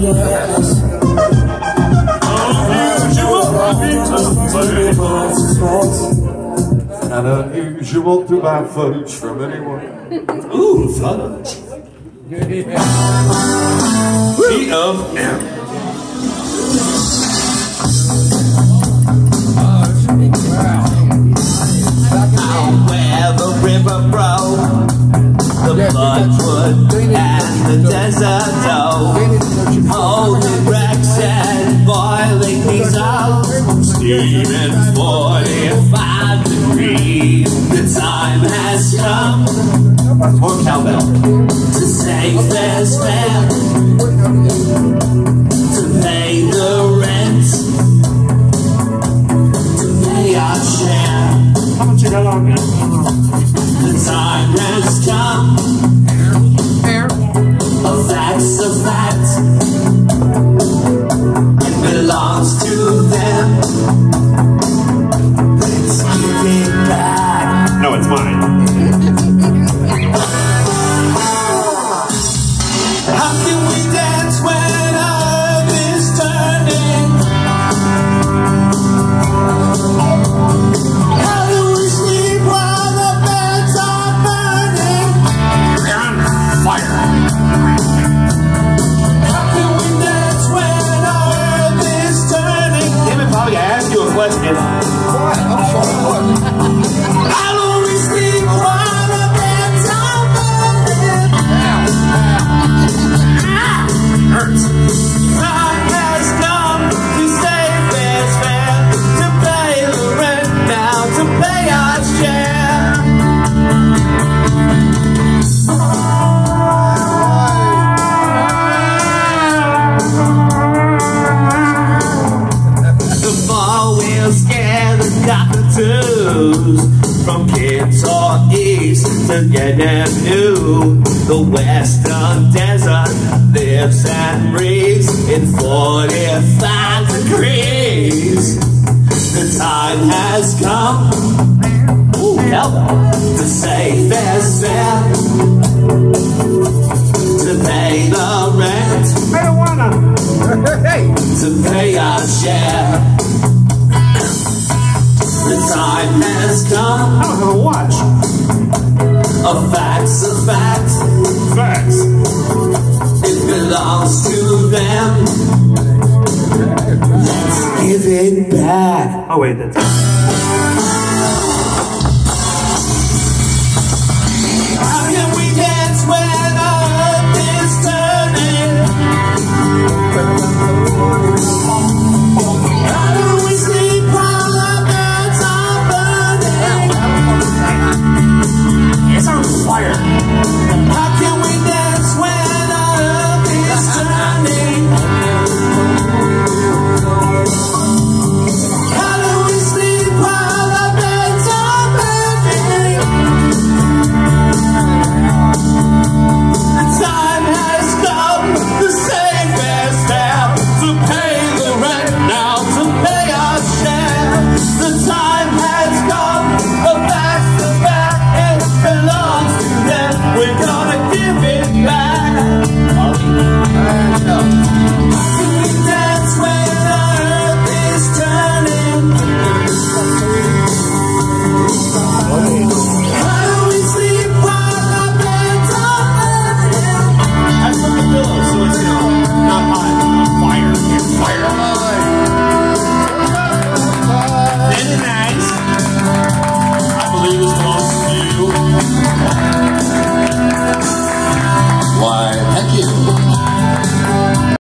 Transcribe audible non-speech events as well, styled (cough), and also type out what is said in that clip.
yes. Not unusual to buy fudge from anyone. Ooh, fudge. E of M. Where the river broke, bloodwood and the desert dough. Holding wrecks and boiling diesel, steaming 45 degrees. The time has come More cowbell. to save this man, has come. Fact's fact. Belongs to them. How cockatoos from Kentucky east to New. The western desert lives and breathes in 45 degrees. The time has come Ooh, cowbell, to save this fair, to pay the rent Marijuana. (laughs) to pay our share. Time has come, I don't have a watch. a fact's a fact, Facts. it belongs to them. Let's give it back. Oh, wait, that's. Sleep